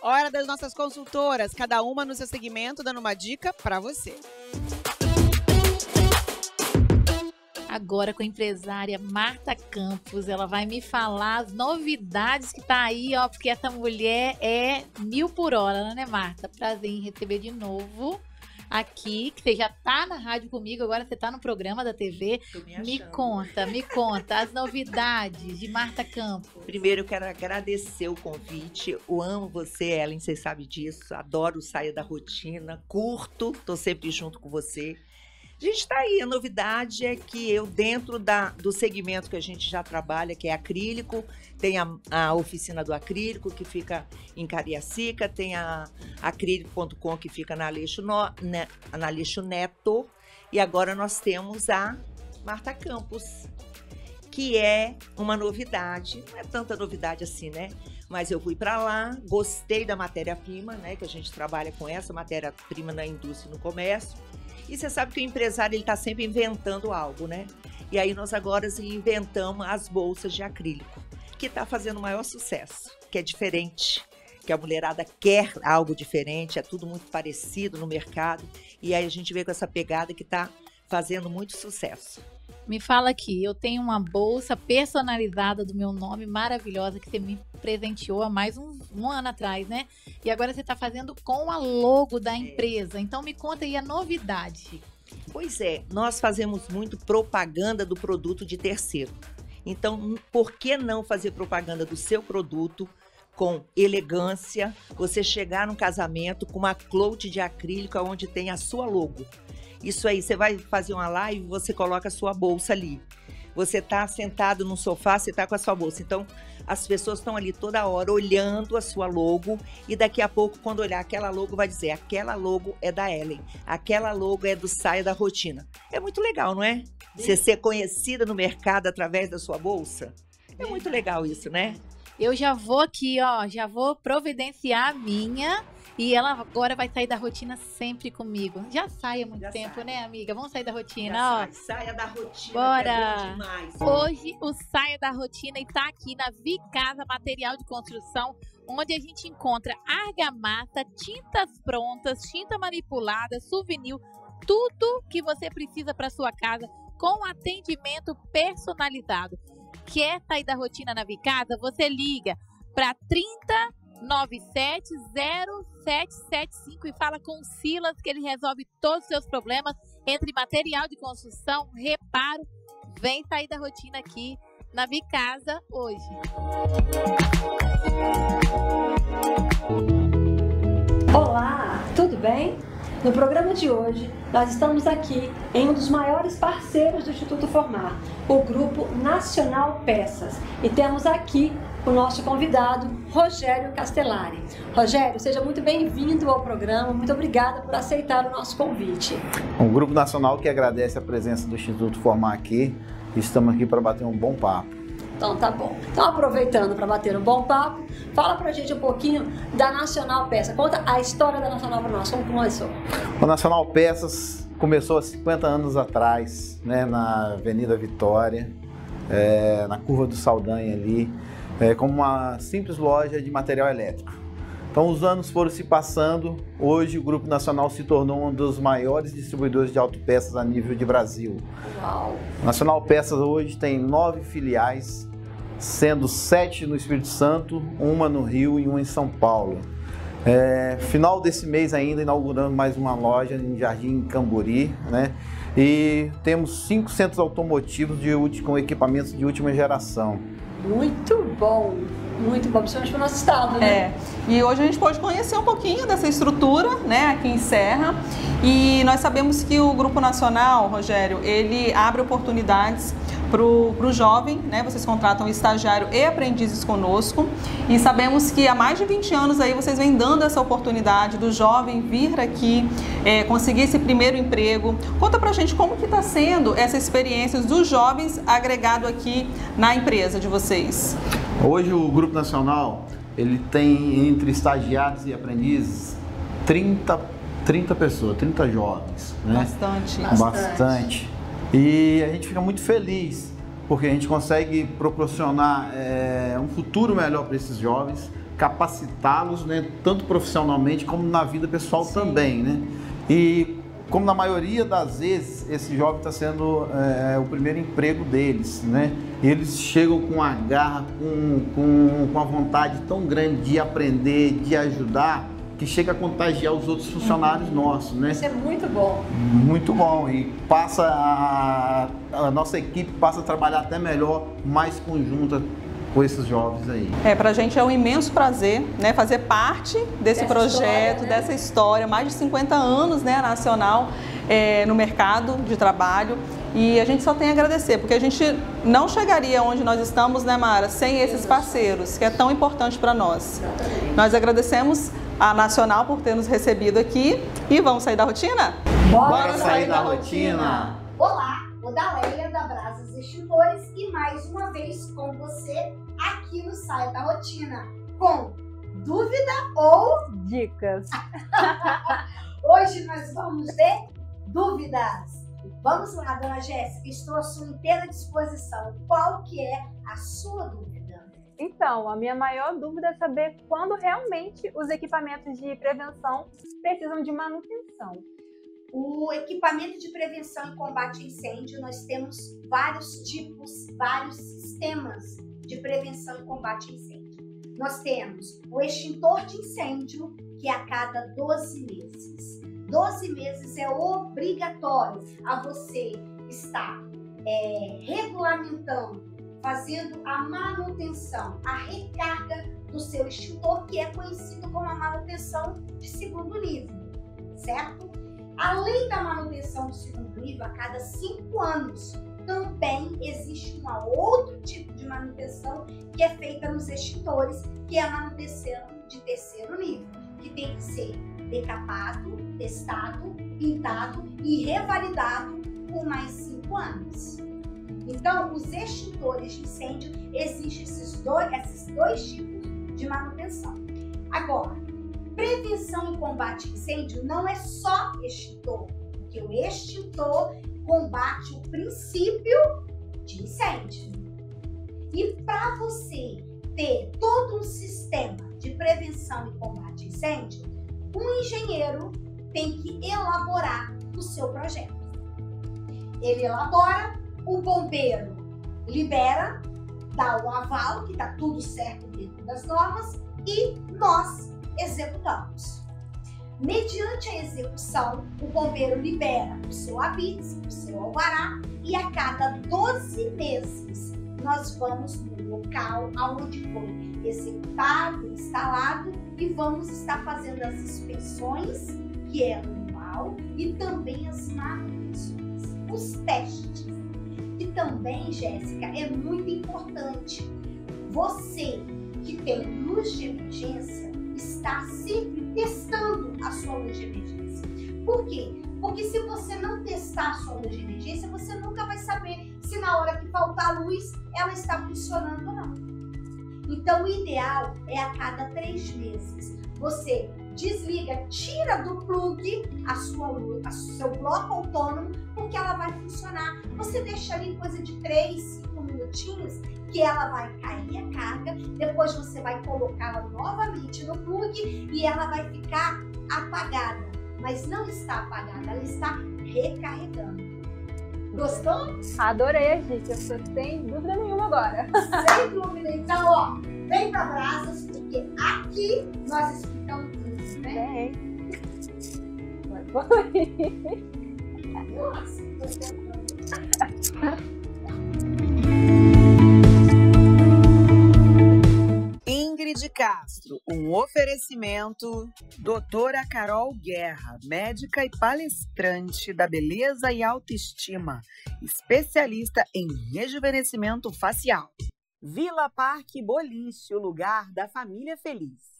Hora das nossas consultoras, cada uma no seu segmento, dando uma dica para você. Agora com a empresária Marta Campos, ela vai me falar as novidades que tá aí, ó, porque essa mulher é mil por hora, né, Marta? Prazer em receber de novo aqui, que você já tá na rádio comigo, agora você tá no programa da TV. Me, me, conta, me conta as novidades de Marta Campos. Primeiro eu quero agradecer o convite. Eu amo você, Ellen, você sabe disso. Adoro sair da rotina, curto, tô sempre junto com você. Gente está aí. A novidade é que eu, dentro da, do segmento que a gente já trabalha, que é acrílico, tem a, a oficina do acrílico, que fica em Cariacica, tem a acrílico.com, que fica na Lixo, no, né, na Lixo Neto, e agora nós temos a Marta Campos, que é uma novidade. Não é tanta novidade assim, né? Mas eu fui para lá, gostei da matéria-prima, né? Que a gente trabalha com essa matéria-prima na indústria e no comércio e você sabe que o empresário ele está sempre inventando algo, né? E aí nós agora inventamos as bolsas de acrílico, que está fazendo o maior sucesso, que é diferente, que a mulherada quer algo diferente, é tudo muito parecido no mercado. E aí a gente vê com essa pegada que está fazendo muito sucesso. Me fala aqui, eu tenho uma bolsa personalizada do meu nome, maravilhosa, que você me presenteou há mais um, um ano atrás, né? E agora você está fazendo com a logo da é. empresa. Então me conta aí a novidade. Pois é, nós fazemos muito propaganda do produto de terceiro. Então, por que não fazer propaganda do seu produto com elegância? Você chegar num casamento com uma clote de acrílico onde tem a sua logo. Isso aí, você vai fazer uma live, você coloca a sua bolsa ali. Você está sentado no sofá, você está com a sua bolsa. Então, as pessoas estão ali toda hora olhando a sua logo e daqui a pouco, quando olhar aquela logo, vai dizer: aquela logo é da Ellen, aquela logo é do Saia da Rotina. É muito legal, não é? Você ser conhecida no mercado através da sua bolsa. É muito legal isso, né? Eu já vou aqui, ó, já vou providenciar a minha e ela agora vai sair da rotina sempre comigo. Já sai há muito Já tempo, sai. né, amiga? Vamos sair da rotina, Já ó. Sai. Saia da rotina. Bora. É Hoje o Saia da Rotina está aqui na Vicasa Material de Construção, onde a gente encontra argamassa, tintas prontas, tinta manipulada, souvenir, tudo que você precisa para sua casa com atendimento personalizado. Quer sair da rotina na Vicasa? Você liga para 30 9707775 e fala com o Silas que ele resolve todos os seus problemas entre material de construção, reparo. Vem sair da rotina aqui na Bicasa hoje. Olá, tudo bem? No programa de hoje, nós estamos aqui em um dos maiores parceiros do Instituto Formar, o Grupo Nacional Peças. E temos aqui o nosso convidado, Rogério Castellari. Rogério, seja muito bem-vindo ao programa, muito obrigada por aceitar o nosso convite. O Grupo Nacional que agradece a presença do Instituto Formar aqui, estamos aqui para bater um bom papo. Então tá bom. Então aproveitando para bater um bom papo, fala pra gente um pouquinho da Nacional Peças. Conta a história da Nacional para nós, como começou? O Nacional Peças começou há 50 anos atrás, né, na Avenida Vitória, é, na curva do Saldanha ali é, como uma simples loja de material elétrico. Então, os anos foram se passando. Hoje, o Grupo Nacional se tornou um dos maiores distribuidores de autopeças a nível de Brasil. Uau! Nacional Peças hoje tem nove filiais, sendo sete no Espírito Santo, uma no Rio e uma em São Paulo. É, final desse mês ainda inaugurando mais uma loja em Jardim Cambori, né? E temos cinco centros automotivos de, com equipamentos de última geração. Muito bom, muito bom, principalmente para o nosso estado, né? É, e hoje a gente pode conhecer um pouquinho dessa estrutura, né, aqui em Serra. E nós sabemos que o Grupo Nacional, Rogério, ele abre oportunidades para o jovem, né? Vocês contratam estagiário e aprendizes conosco e sabemos que há mais de 20 anos aí vocês vêm dando essa oportunidade do jovem vir aqui, é, conseguir esse primeiro emprego. Conta pra gente como que está sendo essa experiência dos jovens agregado aqui na empresa de vocês. Hoje o Grupo Nacional, ele tem entre estagiários e aprendizes 30, 30 pessoas, 30 jovens. Né? Bastante. Bastante. Bastante. E a gente fica muito feliz porque a gente consegue proporcionar é, um futuro melhor para esses jovens, capacitá-los, né, tanto profissionalmente como na vida pessoal Sim. também, né? E como na maioria das vezes esse jovem está sendo é, o primeiro emprego deles, né? Eles chegam com a garra, com, com, com a vontade tão grande de aprender, de ajudar, que chega a contagiar os outros funcionários uhum. nossos, né? Isso é muito bom. Muito bom e passa a, a nossa equipe passa a trabalhar até melhor, mais conjunta com esses jovens aí. É, para a gente é um imenso prazer, né, fazer parte desse dessa projeto, história, né? dessa história, mais de 50 anos, né, nacional é, no mercado de trabalho. E a gente só tem a agradecer, porque a gente não chegaria onde nós estamos, né, Mara, sem esses parceiros, que é tão importante para nós. Nós agradecemos a Nacional por ter nos recebido aqui e vamos sair da rotina? Bora, Bora sair da rotina! Olá, Odaléia da Brasas Extintores e mais uma vez com você aqui no Saia da Rotina com dúvida ou dicas. Hoje nós vamos ver dúvidas. Vamos lá, dona Jéssica, estou à sua inteira disposição. Qual que é a sua dúvida? Então, a minha maior dúvida é saber quando realmente os equipamentos de prevenção precisam de manutenção. O equipamento de prevenção e combate a incêndio, nós temos vários tipos, vários sistemas de prevenção e combate a incêndio. Nós temos o extintor de incêndio, que é a cada 12 meses. 12 meses é obrigatório a você estar é, regulamentando fazendo a manutenção, a recarga do seu extintor, que é conhecido como a manutenção de segundo nível, certo? Além da manutenção de segundo nível, a cada cinco anos, também existe um outro tipo de manutenção que é feita nos extintores, que é a manutenção de terceiro nível, que tem que ser decapado, testado, pintado e revalidado por mais cinco anos. Então, os extintores de incêndio, existem esses dois, esses dois tipos de manutenção. Agora, prevenção e combate a incêndio não é só extintor, porque o extintor combate o princípio de incêndio. E para você ter todo um sistema de prevenção e combate a incêndio, um engenheiro tem que elaborar o seu projeto. Ele elabora, o bombeiro libera, dá o aval, que está tudo certo dentro das normas, e nós executamos. Mediante a execução, o bombeiro libera o seu habite, o seu alvará, e a cada 12 meses nós vamos no local onde foi executado, instalado, e vamos estar fazendo as inspeções, que é anual, e também as manutenções, os testes e também, Jéssica, é muito importante você que tem luz de emergência está sempre testando a sua luz de emergência. Por quê? Porque se você não testar a sua luz de emergência, você nunca vai saber se na hora que faltar luz ela está funcionando ou não. Então, o ideal é a cada três meses você desliga, tira do plug a sua a seu bloco autônomo, porque ela vai funcionar. Você deixa ali coisa de 3, 5 minutinhos que ela vai cair a carga, depois você vai colocá-la novamente no plug e ela vai ficar apagada. Mas não está apagada, ela está recarregando. Gostou? Adorei, gente. Eu sem dúvida nenhuma agora. Sem dúvida. Então, ó, vem para Brasas, porque aqui nós explicamos Bem. Ingrid Castro, um oferecimento. Doutora Carol Guerra, médica e palestrante da beleza e autoestima, especialista em rejuvenescimento facial. Vila Parque Boliche, o lugar da família feliz.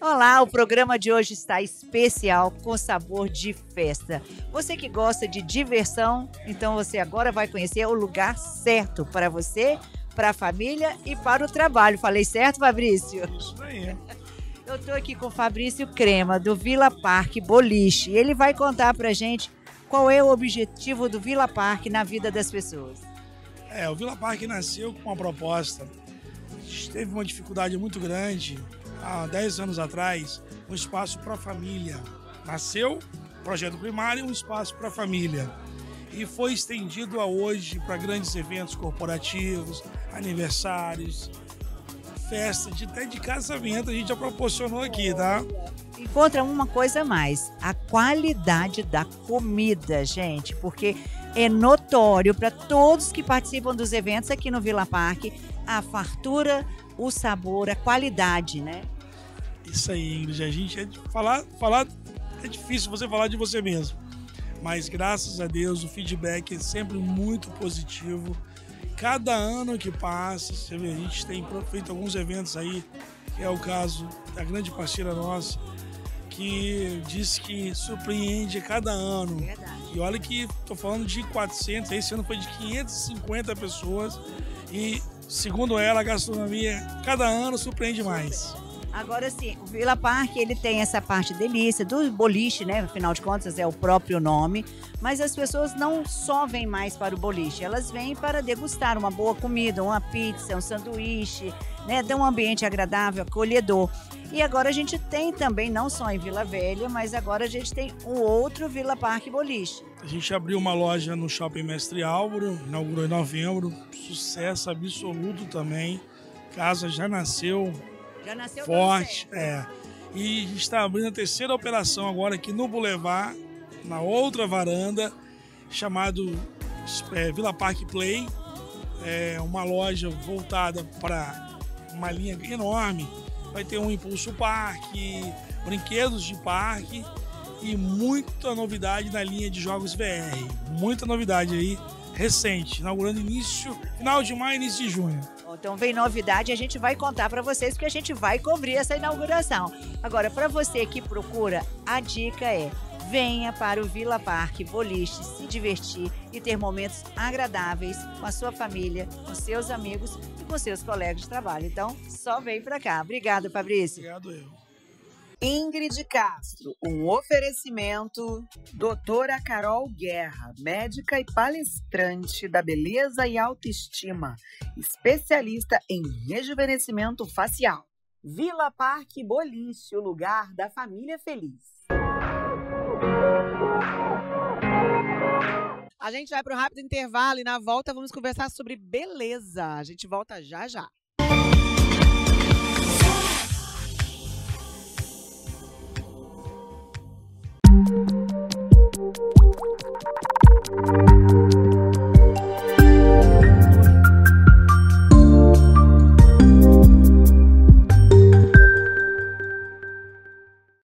Olá, o programa de hoje está especial com sabor de festa. Você que gosta de diversão, então você agora vai conhecer o lugar certo para você, para a família e para o trabalho. Falei certo, Fabrício? Isso aí. Eu estou aqui com o Fabrício Crema, do Vila Parque Boliche. Ele vai contar para gente qual é o objetivo do Vila Parque na vida das pessoas. É, o Vila Parque nasceu com uma proposta. Teve uma dificuldade muito grande há 10 anos atrás, um espaço para família. Nasceu projeto primário, um espaço para família. E foi estendido a hoje para grandes eventos corporativos, aniversários, festa, de, até de casamento a gente já proporcionou aqui, tá? Encontra uma coisa mais, a qualidade da comida, gente, porque é notório para todos que participam dos eventos aqui no Vila Parque a fartura, o sabor, a qualidade, né? Isso aí, Ingrid. A gente é falar, falar é difícil você falar de você mesmo. Mas graças a Deus o feedback é sempre muito positivo. Cada ano que passa, você vê, a gente tem feito alguns eventos aí, que é o caso da grande parceira nossa, que diz que surpreende cada ano. Verdade. E olha que estou falando de 400, esse ano foi de 550 pessoas e segundo ela a gastronomia cada ano surpreende mais. Agora sim, o Vila Parque ele tem essa parte delícia do boliche, né? Afinal de contas é o próprio nome. Mas as pessoas não só vêm mais para o boliche, elas vêm para degustar uma boa comida, uma pizza, um sanduíche, né? Dar um ambiente agradável, acolhedor. E agora a gente tem também, não só em Vila Velha, mas agora a gente tem o outro Vila Parque Boliche. A gente abriu uma loja no Shopping Mestre Álvaro, inaugurou em novembro, sucesso absoluto também. Casa já nasceu Já nasceu forte, é. E a gente está abrindo a terceira operação agora aqui no Boulevard, na outra varanda, chamado é, Vila Park Play. É uma loja voltada para uma linha enorme. Vai ter um Impulso Parque, brinquedos de parque e muita novidade na linha de jogos VR. Muita novidade aí recente, inaugurando início, final de maio, início de junho. Então vem novidade, a gente vai contar para vocês porque a gente vai cobrir essa inauguração. Agora, para você que procura, a dica é: venha para o Vila Parque Boliche se divertir e ter momentos agradáveis com a sua família, com seus amigos e com seus colegas de trabalho. Então, só vem para cá. Obrigada, Fabrício. Obrigado eu. Ingrid Castro, um oferecimento. Doutora Carol Guerra, médica e palestrante da beleza e autoestima, especialista em rejuvenescimento facial. Vila Parque Boliche, o lugar da família feliz. A gente vai para o rápido intervalo e na volta vamos conversar sobre beleza. A gente volta já já.